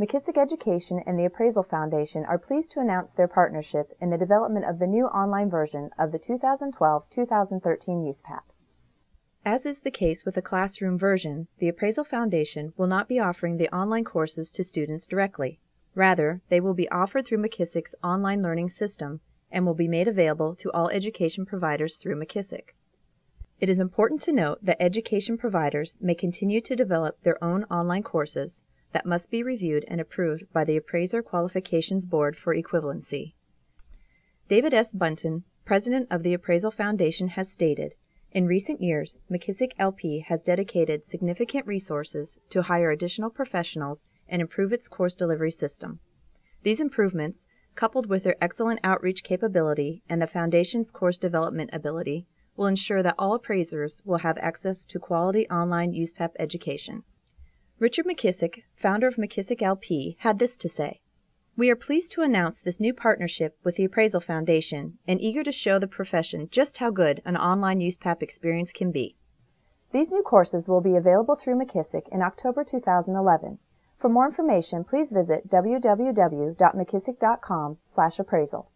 McKissock Education and the Appraisal Foundation are pleased to announce their partnership in the development of the new online version of the 2012-2013 USPAP. As is the case with the classroom version, the Appraisal Foundation will not be offering the online courses to students directly. Rather, they will be offered through McKissock's online learning system and will be made available to all education providers through McKissock. It is important to note that education providers may continue to develop their own online courses that must be reviewed and approved by the Appraiser Qualifications Board for equivalency. David S. Bunton, president of the Appraisal Foundation, has stated In recent years, McKissock LP has dedicated significant resources to hire additional professionals and improve its course delivery system. These improvements, coupled with their excellent outreach capability and the Foundation's course development ability, will ensure that all appraisers will have access to quality online USPAP education. Richard McKissock, founder of McKissock LP, had this to say We are pleased to announce this new partnership with the Appraisal Foundation and eager to show the profession just how good an online USPAP experience can be. These new courses will be available through McKissock in October 2011. For more information, please visit www.mckissock.com/appraisal.